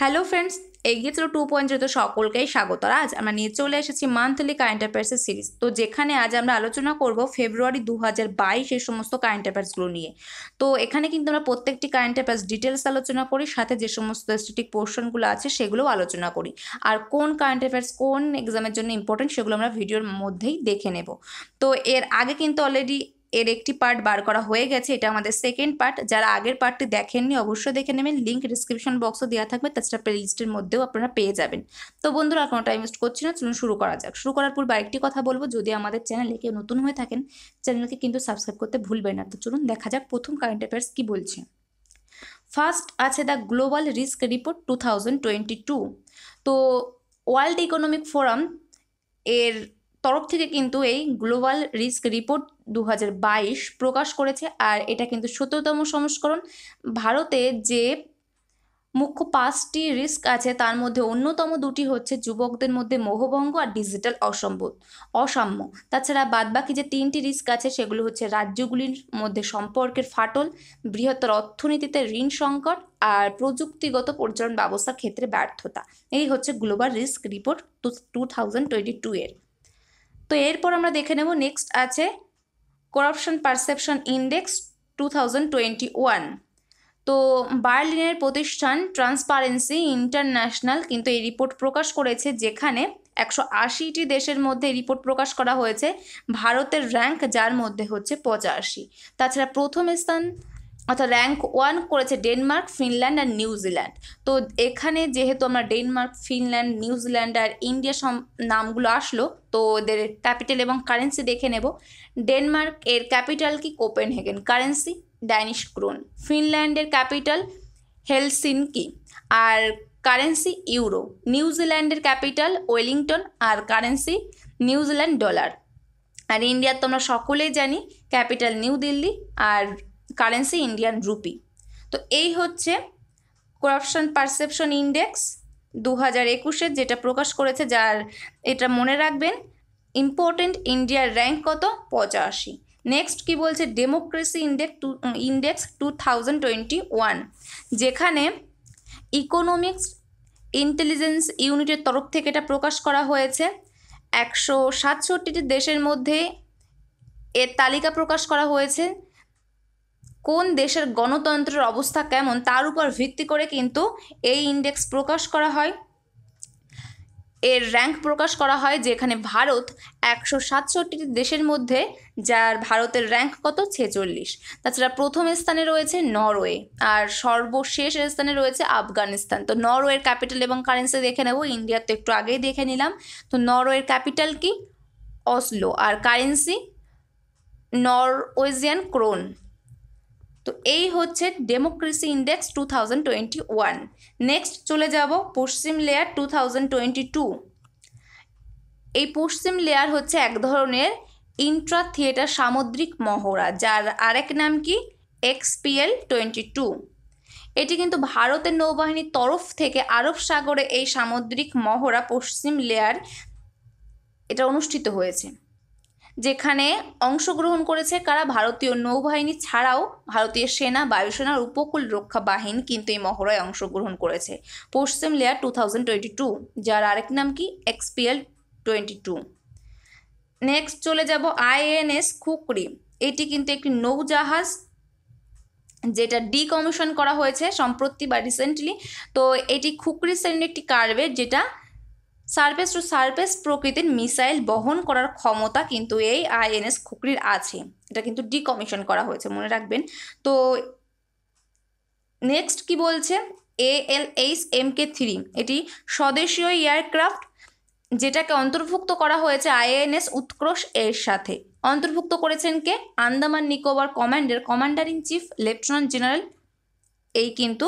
Hello friends এগিয়ে ছিল two point জিরোতে সকলকেই স্বাগত। আজ আমরা নিয়ে চলে এসেছি মান্থলি কারেন্ট অ্যাফেয়ার্সের সিরিজ তো যেখানে আজ আমরা আলোচনা করব ফেব্রুয়ারি দু হাজার বাইশ এই সমস্ত কারেন্ট অ্যাফেয়ার্সগুলো নিয়ে। তো এখানে কিন্তু আমরা প্রত্যেকটি কারেন্ট অ্যাফেয়ার্স ডিটেলস আলোচনা করি, সাথে যে সমস্ত স্টেটিক পোর্শনগুলো আছে সেগুলোও আলোচনা করি। আর কোন কারেন্ট অ্যাফেয়ার্স কোন এক্সামের জন্য ইম্পর্টেন্ট সেগুলো আমরা ভিডিওর মধ্যেই দেখে নেব। তো এর আগে কিন্তু অলরেডি এর একটি পার্ট বার করা হয়ে গেছে। এটা আমাদের সেকেন্ড পার্ট যারা আগের পার্টটি দেখেননি, অবশ্যই দেখে নেবেন। লিঙ্ক ডিসক্রিপশন বক্সও দেওয়া থাকবে। তাছাড়া প্লে লিস্টের মধ্যেও আপনারা পেয়ে যাবেন। তো বন্ধুরা কোনো টাইম ওয়েস্ট করছি না। চলুন শুরু করা যাক। শুরু করার পর আরেকটি কথা বলব। যদি আমাদের চ্যানেলে কেউ নতুন হয়ে থাকেন চ্যানেলকে কিন্তু সাবস্ক্রাইব করতে ভুলবেন না। তো চলুন দেখা যাক প্রথম কারেন্ট অ্যাফেয়ার্স কী বলছে। ফার্স্ট আছে the global risk report two thousand twenty two তো ওয়ার্ল্ড ইকোনমিক ফোরাম এর তরফ থেকে কিন্তু এই গ্লোবাল রিস্ক রিপোর্ট দু হাজার বাইশ প্রকাশ করেছে আর এটা কিন্তু সত্তরতম সংস্করণ। ভারতে যে মুখ্য পাঁচটি রিস্ক আছে, তার মধ্যে অন্যতম দুটি হচ্ছে যুবকদের মধ্যে মোহভঙ্গ আর ডিজিটাল অসম্ভব অসাম্য। তাছাড়া বাদবাকি যে তিনটি রিস্ক আছে, সেগুলো হচ্ছে রাজ্যগুলির মধ্যে সম্পর্কের ফাটল, বৃহত্তর অর্থনীতিতে ঋণ সংকট আর প্রযুক্তিগত পরিচালন ব্যবস্থার ক্ষেত্রে ব্যর্থতা। এই হচ্ছে global risk report two thousand twenty two এর। তো এরপর আমরা দেখে নেব, নেক্সট আছে করাপশন পারসেপশন ইন্ডেক্স টু তো বার্লিনের প্রতিষ্ঠান ট্রান্সপারেন্সি ইন্টারন্যাশনাল কিন্তু এই রিপোর্ট প্রকাশ করেছে যেখানে একশো আশিটি দেশের মধ্যে রিপোর্ট প্রকাশ করা হয়েছে। ভারতের র্যাঙ্ক যার মধ্যে হচ্ছে পঁচাশি। তাছাড়া প্রথম স্থান অর্থাৎ র্যাঙ্ক ওয়ান করেছে ডেনমার্ক ফিনল্যান্ড আর নিউজিল্যান্ড তো এখানে যেহেতু আমরা ডেনমার্ক ফিনল্যান্ড নিউজিল্যান্ড আর ইন্ডিয়া সম, নামগুলো আসলো, তো ওদের ক্যাপিটাল এবং কারেন্সি দেখে নেব। ডেনমার্ক এর ক্যাপিটাল কি? কোপেনহেগেন কারেন্সি ড্যানিশ ক্রোন ফিনল্যান্ডের ক্যাপিটাল হেলসিনকি আর কারেন্সি ইউরো নিউজিল্যান্ডের ক্যাপিটাল ওয়েলিংটন আর কারেন্সি নিউজিল্যান্ড ডলার আর ইন্ডিয়ার তো আমরা সকলেই জানি ক্যাপিটাল নিউ দিল্লি আর কারেন্সি ইন্ডিয়ান রুপি তো এই হচ্ছে করাপশন পারসেপশন ইন্ডেক্স দু হাজার একুশের যেটা প্রকাশ করেছে, যার এটা মনে রাখবেন ইম্পর্টেন্ট ইন্ডিয়ার র্যাঙ্ক কত? পঁচাশি। নেক্সট কি বলছে? Democracy index two index two thousand twenty one যেখানে ইকোনমিক্স ইন্টেলিজেন্স ইউনিটের তরফ থেকে এটা প্রকাশ করা হয়েছে। একশো সাতষট্টিটি দেশের মধ্যে এর তালিকা প্রকাশ করা হয়েছে। কোন দেশের গণতন্ত্রের অবস্থা কেমন, তার উপর ভিত্তি করে কিন্তু এই ইন্ডেক্স প্রকাশ করা হয়। এর র্যাঙ্ক প্রকাশ করা হয় যেখানে ভারত একশো সাতষট্টিটি দেশের মধ্যে, যার ভারতের র্যাঙ্ক কত? ছেচল্লিশ। তাছাড়া প্রথম স্থানে রয়েছে নরওয়ে, আর সর্বশেষ স্থানে রয়েছে আফগানিস্তান। তো নরওয়ের ক্যাপিটাল এবং কারেন্সি দেখে নেব ইন্ডিয়ার তো একটু আগেই দেখে নিলাম। তো নরওয়ের ক্যাপিটাল কি? অসলো আর কারেন্সি নরওয়েজিয়ান ক্রোন তো এই হচ্ছে democracy index two thousand twenty one next চলে যাব Paschim Lehar two thousand twenty two এই পশ্চিম লেয়ার হচ্ছে এক ধরনের ইন্ট্রা থিয়েটার সামুদ্রিক মহড়া, যার আরেক নাম কি? এক্সপিএল টোয়েন্টি টু এটি কিন্তু ভারতের নৌবাহিনীর তরফ থেকে আরব সাগরে এই সামুদ্রিক মহড়া পশ্চিম লেয়ার এটা অনুষ্ঠিত হয়েছে। যেখানে অংশগ্রহণ করেছে কারা? ভারতীয় নৌবাহিনী ছাড়াও ভারতীয় সেনা বায়ুসেনার উপকূল রক্ষা বাহিনী কিন্তু এই মহড়ায় অংশগ্রহণ করেছে। Paschim Lehar two thousand twenty two যার আরেক নাম কি? এক্সপিএল টোয়েন্টি টু নেক্সট চলে যাব আইএনএস খুকরি। এটি কিন্তু একটি নৌজাহাজ যেটা ডিকমিশন করা হয়েছে সম্প্রতি বা রিসেন্টলি তো এটি খুকরি শ্রেণির একটি কার্ভেট যেটা সার্ফেস টু সার্ফেস প্রকৃতির মিসাইল বহন করার ক্ষমতা কিন্তু এই আইএনএস খুকরির আছে। এটা কিন্তু ডিকমিশন করা হয়েছে, মনে রাখবেন। তো নেক্সট কি বলছে? A L H M K three, এটি স্বদেশীয় এয়ারক্রাফট, যেটাকে অন্তর্ভুক্ত করা হয়েছে আইএনএস উৎকর্ষ এর সাথে। অন্তর্ভুক্ত করেছেন কে? আন্দামান নিকোবর কমান্ডের, commander in chief lieutenant general, এই কিন্তু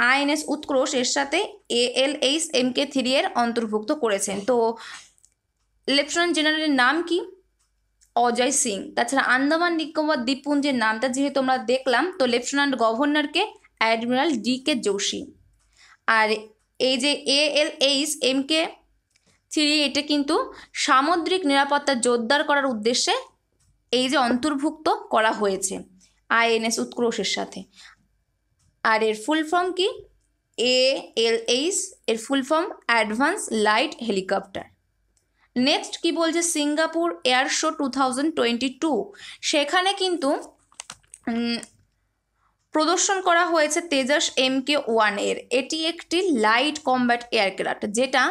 আইএনএস উৎকর্ষ এর সাথে এএলএইচ এম কে থ্রি এর অন্তর্ভুক্ত করেছেন। তো লেফটেন্যান্ট জেনারেলের নাম কি? অজয় সিং। তাছাড়া আন্দামান নিকোবর দ্বীপপুঞ্জের নামটা যেহেতু আমরা দেখলাম, তো লেফটেন্যান্ট গভর্নরকে অ্যাডমিরাল ডি কে যোশী। আর এই যে এএলএইচ এম কে থ্রি এটা কিন্তু সামুদ্রিক নিরাপত্তা জোরদার করার উদ্দেশ্যে এই যে অন্তর্ভুক্ত করা হয়েছে আইএনএস উৎকর্ষের সাথে। আর এর ফুল ফর্ম কি? এ এল এইচ এর full form advance light helicopter next কি বলছে? Singapore air show two thousand twenty two সেখানে কিন্তু প্রদর্শন করা হয়েছে তেজাস এম কে ওয়ানের। এটি একটি লাইট কম্ব্যাট এয়ারক্রাফট যেটা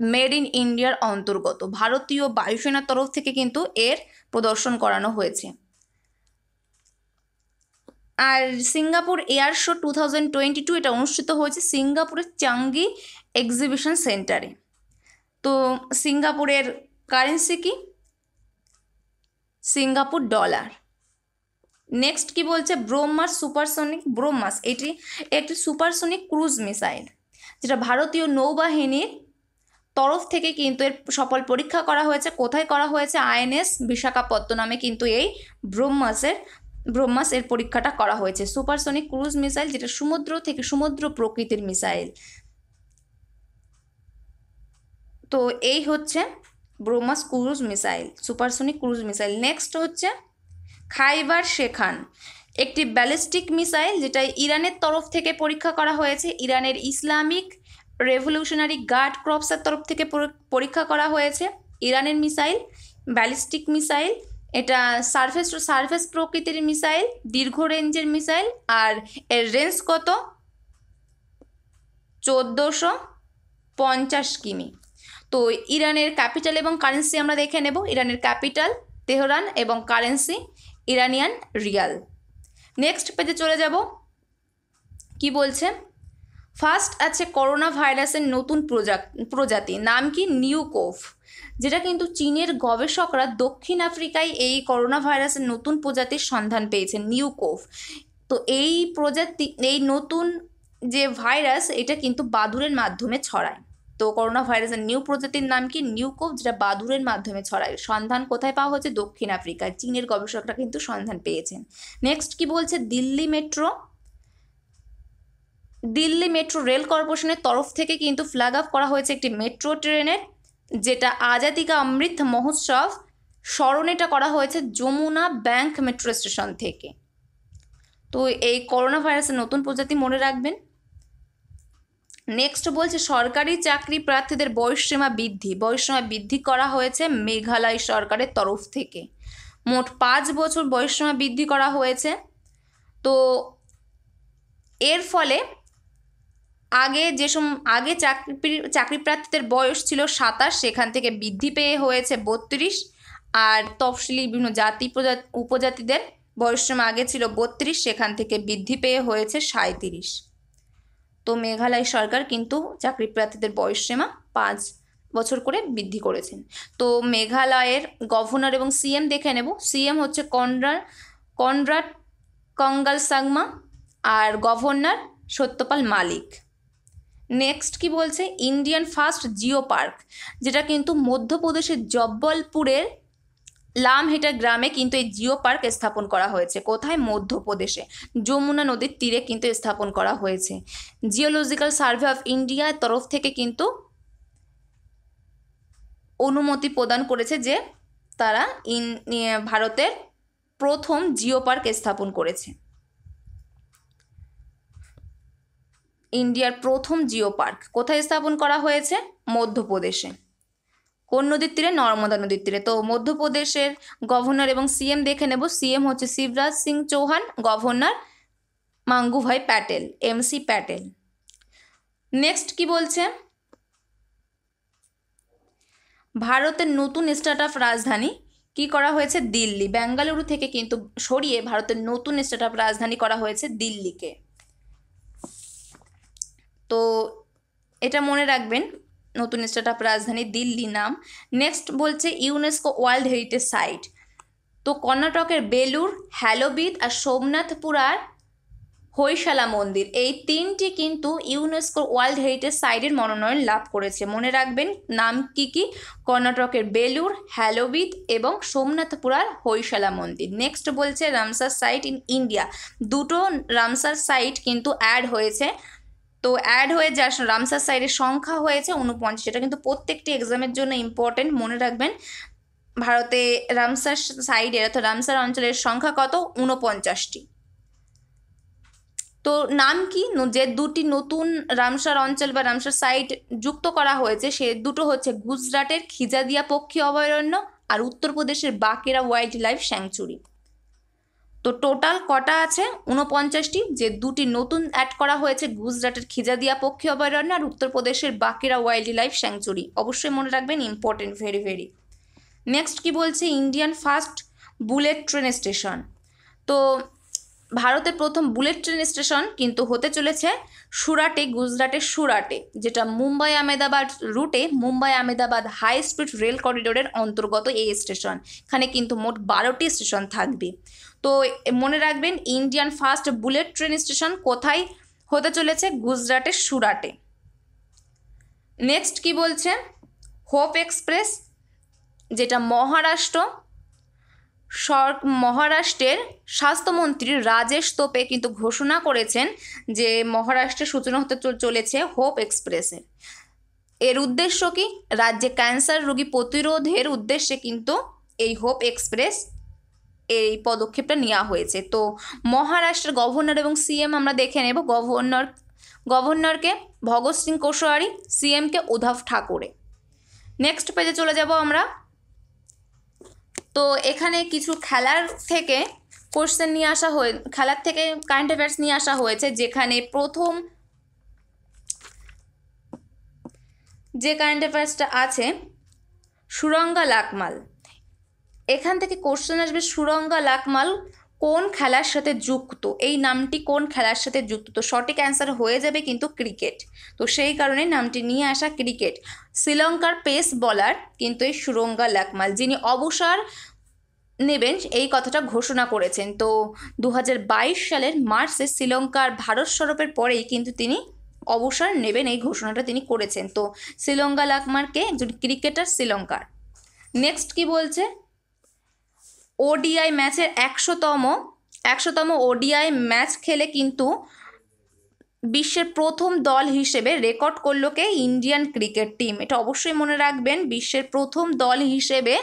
মেড ইন ইন্ডিয়ার অন্তর্গত। ভারতীয় বায়ুসেনার তরফ থেকে কিন্তু এর প্রদর্শন করানো হয়েছে। আর Singapore air show two thousand twenty two এটা অনুষ্ঠিত হয়েছে সিঙ্গাপুরের চাঙ্গি এক্সিবিশন সেন্টারে। তো সিঙ্গাপুরের কারেন্সি কি? Singapore dollar. নেক্সট কি বলছে? ব্রহ্মাস সুপারসনিক, ব্রহ্মাস, এটি একটি সুপারসনিক ক্রুজ মিসাইল, যেটা ভারতীয় নৌবাহিনীর তরফ থেকে কিন্তু এর সফল পরীক্ষা করা হয়েছে। কোথায় করা হয়েছে? আইএনএস বিশাখাপত্তনামে কিন্তু এই ব্রহ্মাসের ব্রহ্মাস এর পরীক্ষাটা করা হয়েছে। সুপারসনিক ক্রুজ মিসাইল যেটা সমুদ্র থেকে সমুদ্র প্রকৃতির মিসাইল তো এই হচ্ছে BrahMos cruise missile supersonic cruise missile next হচ্ছে খাইবার শেখান একটি ব্যালিস্টিক মিসাইল যেটা ইরানের তরফ থেকে পরীক্ষা করা হয়েছে। ইরানের ইসলামিক রেভলিউশনারি গার্ড ক্রপসের তরফ থেকে পরীক্ষা করা হয়েছে। ইরানের মিসাইল ব্যালিস্টিক মিসাইল এটা সারফেস সারফেস প্রকৃতির মিসাইল, দীর্ঘ রেঞ্জের মিসাইল, আর এর রেঞ্জ কত? চোদ্দোশো পঞ্চাশ কিমি। তো ইরানের ক্যাপিটাল এবং কারেন্সি আমরা দেখে নেব। ইরানের ক্যাপিটাল তেহরান এবং কারেন্সি ইরানিয়ান রিয়াল। নেক্সট পেজে চলে যাব। কি বলছে? ফার্স্ট আছে করোনা ভাইরাসের নতুন প্রজা প্রজাতি, নাম কি? নিউকোভ যেটা কিন্তু চীনের গবেষকরা দক্ষিণ আফ্রিকায় এই করোনা ভাইরাসের নতুন প্রজাতির সন্ধান পেয়েছেন নিউকোভ তো এই প্রজাতি, এই নতুন যে ভাইরাস এটা কিন্তু বাদুরের মাধ্যমে ছড়ায়। তো করোনা ভাইরাসের নিউ প্রজাতির নাম কি? নিউকোভ যেটা বাদুরের মাধ্যমে ছড়ায়। সন্ধান কোথায় পাওয়া হচ্ছে দক্ষিণ আফ্রিকায়। চীনের গবেষকরা কিন্তু সন্ধান পেয়েছেন। নেক্সট কি বলছে? Delhi metro. Delhi metro rail কর্পোরেশনের তরফ থেকে কিন্তু ফ্ল্যাগ আপ করা হয়েছে একটি মেট্রো ট্রেনের যেটা আজাদিকা অমৃত মহোৎসব স্মরণেটা করা হয়েছে যমুনা ব্যাংক মেট্রো স্টেশন থেকে। তো এই করোনা ভাইরাসের নতুন প্রজাতি মনে রাখবেন। নেক্সট বলছে, সরকারি চাকরি প্রার্থীদের বয়সসীমা বৃদ্ধি। বয়সসীমা বৃদ্ধি করা হয়েছে মেঘালয় সরকারের তরফ থেকে। মোট পাঁচ বছর বয়সসীমা বৃদ্ধি করা হয়েছে। তো এর ফলে আগে যে সম, আগে চাকরি চাকরি প্রার্থীদের বয়স ছিল সাতাশ, সেখান থেকে বৃদ্ধি পেয়ে হয়েছে বত্রিশ। আর তফসিলি বিভিন্ন জাতি উপজাতিদের বয়সসীমা আগে ছিল বত্রিশ, সেখান থেকে বৃদ্ধি পেয়ে হয়েছে সাঁত্রিশ তো মেঘালয় সরকার কিন্তু চাকরি প্রার্থীদের বয়সসীমা পাঁচ বছর করে বৃদ্ধি করেছেন। তো মেঘালয়ের গভর্নর এবং সিএম দেখে নেব। সিএম হচ্ছে কনরাড কনরাড কঙ্গাল সাংমা আর গভর্নর সত্যপাল মালিক। নেক্সট কি বলছে? ইন্ডিয়ান ফার্স্ট জিও পার্ক যেটা কিন্তু মধ্যপ্রদেশের জব্বলপুরের লামহেটা গ্রামে কিন্তু এই জিও পার্ক স্থাপন করা হয়েছে। কোথায়? মধ্যপ্রদেশে। যমুনা নদীর তীরে কিন্তু স্থাপন করা হয়েছে। জিওলজিক্যাল সার্ভে অফ ইন্ডিয়ার তরফ থেকে কিন্তু অনুমতি প্রদান করেছে যে তারা ইন ভারতের প্রথম জিও পার্ক স্থাপন করেছে। ইন্ডিয়ার প্রথম জিও পার্ক। কোথায় স্থাপন করা হয়েছে? মধ্যপ্রদেশে। কোন নদীর তীরে? নর্মদা নদীর তীরে। তো মধ্যপ্রদেশের গভর্নর এবং সিএম দেখে নেব। সিএম হচ্ছে Shivraj Singh Chouhan, governor Mangubhai Patel MC Patel. Next কি বলছে? ভারতের নতুন স্টার্ট আপ রাজধানী কি করা হয়েছে? দিল্লি। বেঙ্গালুরু থেকে কিন্তু সরিয়ে ভারতের নতুন স্টার্ট আপ রাজধানী করা হয়েছে দিল্লিকে। তো এটা মনে রাখবেন, নতুন স্টার্ট আপ রাজধানী দিল্লি নাম। নেক্সট বলছে ইউনেস্কো ওয়ার্ল্ড হেরিটেজ সাইট তো কর্ণাটকের বেলুর হ্যালোবিদ আর সোমনাথপুরার হৈশালা মন্দির। এই তিনটি কিন্তু ইউনেস্কো ওয়ার্ল্ড হেরিটেজ সাইটের মনোনয়ন লাভ করেছে। মনে রাখবেন, নাম কি কি? কর্ণাটকের বেলুর হ্যালোবিদ এবং সোমনাথপুরার হৈশালা মন্দির। নেক্সট বলছে রামসার সাইট ইন ইন্ডিয়া দুটো রামসার সাইট কিন্তু অ্যাড হয়েছে। তো অ্যাড হয়ে যা রামসার সাইডের সংখ্যা হয়েছে উনপঞ্চাশ এটা কিন্তু প্রত্যেকটি এক্সামের জন্য ইম্পর্টেন্ট মনে রাখবেন। ভারতে রামসার সাইডের অর্থাৎ রামসার অঞ্চলের সংখ্যা কত? উনপঞ্চাশটি তো নাম কি? যে দুটি নতুন রামসার অঞ্চল বা রামসার সাইট যুক্ত করা হয়েছে, সে দুটো হচ্ছে গুজরাটের খিজাদিয়া পক্ষী অভয়ারণ্য আর উত্তরপ্রদেশের বাকেরা ওয়াইল্ড লাইফ স্যাংচুরি তো টোটাল কটা আছে? উনপঞ্চাশটি যে দুটি নতুন অ্যাড করা হয়েছে গুজরাটের খিজাদিয়া, পক্ষী অভয়ারণ্য আর উত্তরপ্রদেশের বাকিরা ওয়াইল্ড লাইফ স্যাংচুরি অবশ্যই মনে রাখবেন ইম্পর্টেন্ট ভেরি ভেরি নেক্সট কি বলছে? Indian first bullet train station তো ভারতের প্রথম বুলেট ট্রেন স্টেশন কিন্তু হতে চলেছে সুরাটে, গুজরাটের সুরাটে, যেটা মুম্বাই আহমেদাবাদ রুটে Mumbai Ahmedabad high speed rail করিডোরের অন্তর্গত এই স্টেশন। এখানে কিন্তু মোট বারোটি স্টেশন থাকবে। তো মনে রাখবেন, Indian first bullet train station কোথায় হতে চলেছে? গুজরাটের সুরাটে। নেক্সট কি বলছে? হোপ এক্সপ্রেস, যেটা মহারাষ্ট্র সর মহারাষ্ট্রের স্বাস্থ্যমন্ত্রী রাজেশ তোপে কিন্তু ঘোষণা করেছেন যে মহারাষ্ট্রের সূচনা হতে চলেছে হোপ এক্সপ্রেসের এর উদ্দেশ্য কি? রাজ্যে ক্যান্সার রোগী প্রতিরোধের উদ্দেশ্যে কিন্তু এই হোপ এক্সপ্রেস এই পদক্ষেপটা নেওয়া হয়েছে। তো মহারাষ্ট্রের গভর্নর এবং সিএম আমরা দেখে নেব। গভর্নর গভর্নরকে ভগৎ সিং কোশোয়ারি, সিএমকে উদ্ধব ঠাকুরে। নেক্সট পেজে চলে যাব আমরা। তো এখানে কিছু খেলার থেকে কোশ্চেন নিয়ে আসা হয়ে, খেলার থেকে কারেন্ট অ্যাফেয়ার্স নিয়ে আসা হয়েছে, যেখানে প্রথম যে কারেন্ট অ্যাফেয়ার্সটা আছে, সুরঙ্গা লাকমাল। এখান থেকে কোশ্চেন আসবে সুরঙ্গা লাকমাল কোন খেলার সাথে যুক্ত? এই নামটি কোন খেলার সাথে যুক্ত? তো সঠিক অ্যান্সার হয়ে যাবে কিন্তু ক্রিকেট। তো সেই কারণে নামটি নিয়ে আসা ক্রিকেট। শ্রীলঙ্কার পেস বলার কিন্তু এই সুরঙ্গা লাকমাল, যিনি অবসর নেবেন এই কথাটা ঘোষণা করেছেন। তো দু হাজার বাইশ সালের মার্চে শ্রীলঙ্কার ভারত সরপের পরেই কিন্তু তিনি অবসর নেবেন এই ঘোষণাটা তিনি করেছেন। তো শ্রীলঙ্কা লাকমারকে একজন ক্রিকেটার শ্রীলঙ্কার। নেক্সট কি বলছে? ওডিআই ম্যাচের একশোতম একশোতম ওডিআই ম্যাচ খেলে কিন্তু বিশ্বের প্রথম দল হিসেবে রেকর্ড করল কে? Indian cricket team. এটা অবশ্যই মনে রাখবেন, বিশ্বের প্রথম দল হিসেবে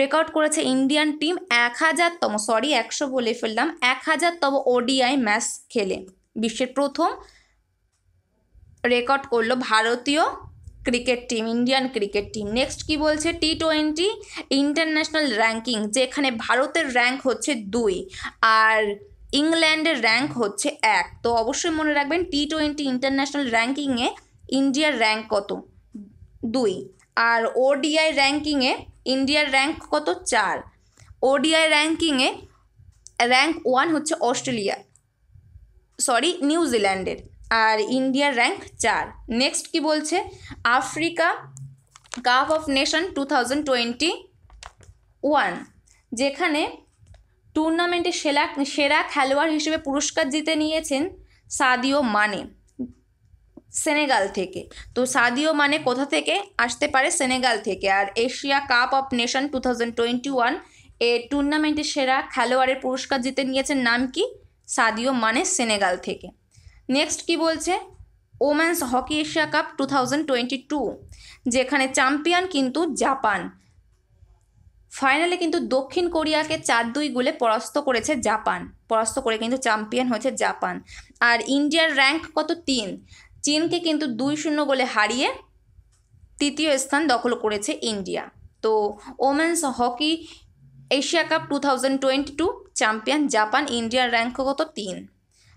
রেকর্ড করেছে ইন্ডিয়ান টিম এক হাজারতম সরি একশো বলে ফেললাম এক হাজারতম ওডিআই ম্যাচ খেলে। বিশ্বের প্রথম রেকর্ড করল ভারতীয় cricket team, Indian cricket team. Next কি বলছে? টি টোয়েন্টি ইন্টারন্যাশনাল র্যাঙ্কিং যেখানে ভারতের র্যাঙ্ক হচ্ছে দুই আর ইংল্যান্ডের র্যাঙ্ক হচ্ছে এক। তো অবশ্যই মনে রাখবেন টি টোয়েন্টি ইন্টারন্যাশনাল র্যাঙ্কিংয়ে ইন্ডিয়ার র্যাঙ্ক কত? দুই। আর ওডিআই র্যাঙ্কিংয়ে ইন্ডিয়ার র্যাঙ্ক কত? চার। ওডিআই র্যাঙ্কিংয়ে র্যাঙ্ক ওয়ান হচ্ছে অস্ট্রেলিয়া সরি নিউজিল্যান্ডের আর ইন্ডিয়ার র্যাঙ্ক চার। নেক্সট কি বলছে? Africa cup of nation two thousand twenty one যেখানে টুর্নামেন্টে সেরা সেরা খেলোয়াড় হিসেবে পুরস্কার জিতে নিয়েছেন সাদিও মানে সেনেগাল থেকে। তো সাদিও মানে কোথা থেকে? আসতে পারে সেনেগাল থেকে। আর Asia cup of nation two thousand twenty one এ টুর্নামেন্টে সেরা খেলোয়াড়ের পুরস্কার জিতে নিয়েছেন নাম কি? সাদিও মানে সেনেগাল থেকে। নেক্সট কি বলছে? Women's hockey Asia cup two thousand twenty two যেখানে চ্যাম্পিয়ন কিন্তু জাপান। ফাইনালে কিন্তু দক্ষিণ কোরিয়াকে চার দুই গোলে পরাস্ত করেছে জাপান। পরাস্ত করে কিন্তু চ্যাম্পিয়ন হয়েছে জাপান। আর ইন্ডিয়ার র্যাঙ্ক কত? তিন। চীনকে কিন্তু দুই শূন্য গোলে হারিয়ে তৃতীয় স্থান দখল করেছে ইন্ডিয়া। তো women's hockey Asia cup two thousand twenty two champion Japan, ইন্ডিয়ার র্যাঙ্ক কত? তিন।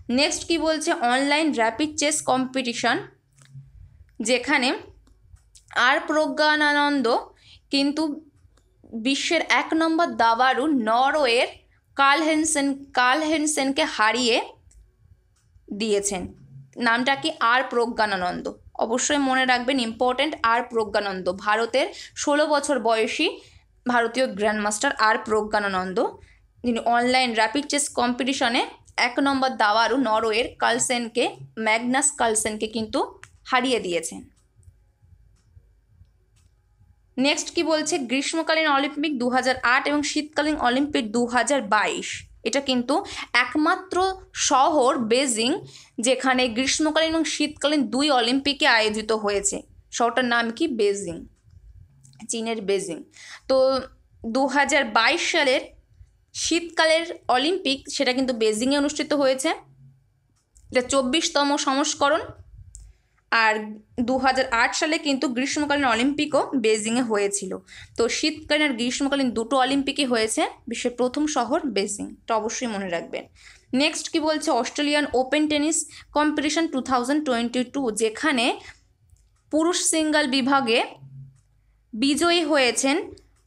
নেক্সট কি বলছে? অনলাইন র্যাপিড চেস কম্পিটিশন যেখানে আর প্রজ্ঞানানন্দ কিন্তু বিশ্বের এক নম্বর দাবারু নরওয়ের কার্ল হেনসেন, কার্ল হেনসেনকে হারিয়ে দিয়েছেন। নামটা কি? আর প্রজ্ঞানানন্দ। অবশ্যই মনে রাখবেন ইম্পর্ট্যান্ট আর প্রজ্ঞানন্দ। ভারতের ষোলো বছর বয়সী ভারতীয় গ্র্যান্ডমাস্টার আর প্রজ্ঞানানন্দ যিনি অনলাইন র্যাপিড চেস কম্পিটিশনে এক নম্বর দাওয়ারু নরওয়ের কালসেনকে, ম্যাগনাস কালসেনকে কিন্তু হারিয়ে দিয়েছেন নেক্সট কি বলছে? গ্রীষ্মকালীন অলিম্পিক দু এবং শীতকালীন অলিম্পিক দু এটা কিন্তু একমাত্র শহর বেজিং, যেখানে গ্রীষ্মকালীন এবং শীতকালীন দুই অলিম্পিকে আয়োজিত হয়েছে। শহরটার নাম কি? বেজিং, চীনের বেজিং। তো দু হাজার বাইশ সালের শীতকালের অলিম্পিক সেটা কিন্তু বেজিংয়ে অনুষ্ঠিত হয়েছে। এটা চব্বিশতম সংস্করণ আর দু হাজার আট সালে কিন্তু গ্রীষ্মকালীন অলিম্পিকও বেজিংয়ে হয়েছিল। তো শীতকালীন আর গ্রীষ্মকালীন দুটো অলিম্পিকই হয়েছে, বিশ্বের প্রথম শহর বেজিং তো অবশ্যই মনে রাখবেন। নেক্সট কি বলছে? Australian open tennis competition two thousand twenty two, যেখানে পুরুষ সিঙ্গল বিভাগে বিজয়ী হয়েছেন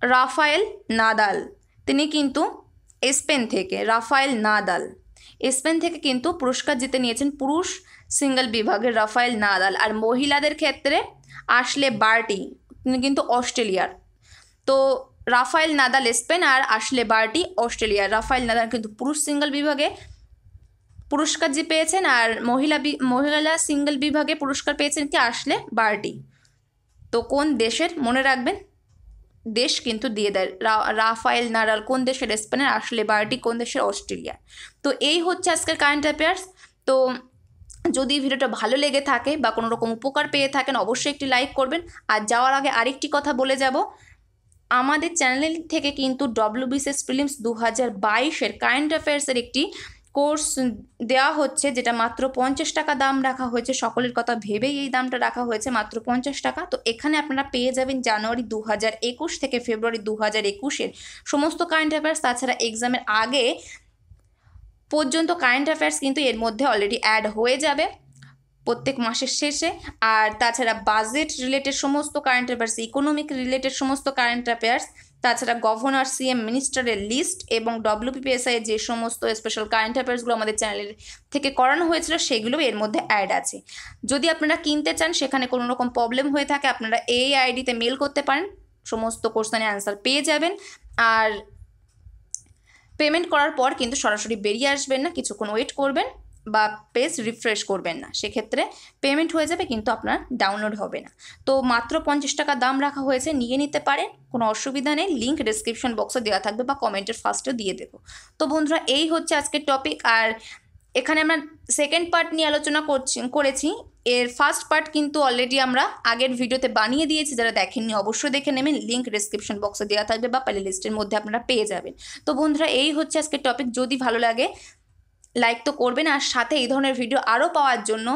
রাফায়েল নাদাল। তিনি কিন্তু স্পেন থেকে রাফায়েল নাদাল। স্পেন থেকে কিন্তু পুরস্কার জিতে নিয়েছেন পুরুষ সিঙ্গেল বিভাগের রাফায়েল নাদাল আর মহিলাদের ক্ষেত্রে আসলে বার্টি, তিনি কিন্তু অস্ট্রেলিয়ার। তো রাফায়েল নাদাল স্পেন আর আসলে বার্টি অস্ট্রেলিয়ার। রাফায়েল নাদাল কিন্তু পুরুষ সিঙ্গেল বিভাগে পুরস্কার যে পেয়েছেন আর মহিলা মহিলা সিঙ্গেল বিভাগে পুরস্কার পেয়েছেন কি আসলে বার্টি। তো কোন দেশের মনে রাখবেন? দেশ কিন্তু দিয়ে দেয়। রাফায়েল নারাল কোন দেশের স্পেনের? আসলে বার্টি কোন দেশের? অস্ট্রেলিয়া। তো এই হচ্ছে আজকের কারেন্ট অ্যাফেয়ার্স তো যদি ভিডিওটা ভালো লেগে থাকে বা কোনো রকম উপকার পেয়ে থাকেন, অবশ্যই একটি লাইক করবেন। আর যাওয়ার আগে আরেকটি কথা বলে যাব। আমাদের চ্যানেল থেকে কিন্তু ডব্লিউবিসিএস ফিলিমস দু হাজার বাইশের কারেন্ট অ্যাফেয়ার্সের একটি কোর্স দেওয়া হচ্ছে, যেটা মাত্র পঞ্চাশ টাকা দাম রাখা হয়েছে। সকলের কথা ভেবেই এই দামটা রাখা হয়েছে, মাত্র পঞ্চাশ টাকা। তো এখানে আপনারা পেয়ে যাবেন জানুয়ারি দু হাজার একুশ থেকে ফেব্রুয়ারি দু হাজার একুশের সমস্ত কারেন্ট অ্যাফেয়ার্স। তাছাড়া এক্সামের আগে পর্যন্ত কারেন্ট অ্যাফেয়ার্স কিন্তু এর মধ্যে অলরেডি অ্যাড হয়ে যাবে প্রত্যেক মাসের শেষে। আর তাছাড়া বাজেট রিলেটেড সমস্ত কারেন্ট অ্যাফেয়ার্স ইকোনমিক রিলেটেড সমস্ত কারেন্ট অ্যাফেয়ার্স তাছাড়া গভর্নর, সিএম, মিনিস্টারের লিস্ট এবং ডব্লিউপিপিএসআই যে সমস্ত স্পেশাল কারেন্ট অ্যাফেয়ার্সগুলো আমাদের চ্যানেলের থেকে করানো হয়েছিল, সেগুলো এর মধ্যে অ্যাড আছে। যদি আপনারা কিনতে চান, সেখানে কোনো রকম প্রবলেম হয়ে থাকে, আপনারা এই আইডিতে মেল করতে পারেন, সমস্ত কোশ্চেনের অ্যান্সার পেয়ে যাবেন। আর পেমেন্ট করার পর কিন্তু সরাসরি বেরিয়ে আসবেন না, কিছুক্ষণ ওয়েট করবেন। বা পেজ রিফ্রেশ করবেন না। সেক্ষেত্রে পেমেন্ট হয়ে যাবে কিন্তু আপনার ডাউনলোড হবে না। তো মাত্র পঞ্চাশ টাকা দাম রাখা হয়েছে, নিয়ে নিতে পারেন, কোনো অসুবিধা নেই। লিঙ্ক ডিসক্রিপশন বক্সে দেওয়া থাকবে বা কমেন্টের ফার্স্টে দিয়ে দেবো। তো বন্ধুরা, এই হচ্ছে আজকের টপিক আর এখানে আমরা সেকেন্ড পার্ট নিয়ে আলোচনা করছি, করেছি। এর ফার্স্ট পার্ট কিন্তু অলরেডি আমরা আগের ভিডিওতে বানিয়ে দিয়েছি। যারা দেখেননি, অবশ্যই দেখে নেবেন। লিঙ্ক ডিসক্রিপশন বক্সে দেওয়া থাকবে বা প্লে লিস্টের মধ্যে আপনারা পেয়ে যাবেন। তো বন্ধুরা, এই হচ্ছে আজকের টপিক যদি ভালো লাগে লাইক তো করবেন আর সাথে এই ধরনের ভিডিও আরও পাওয়ার জন্য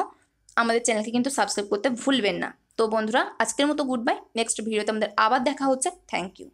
আমাদের চ্যানেলকে কিন্তু সাবস্ক্রাইব করতে ভুলবেন না। তো বন্ধুরা, আজকের মতো গুড বাই নেক্সট ভিডিওতে আমাদের আবার দেখা হচ্ছে। Thank you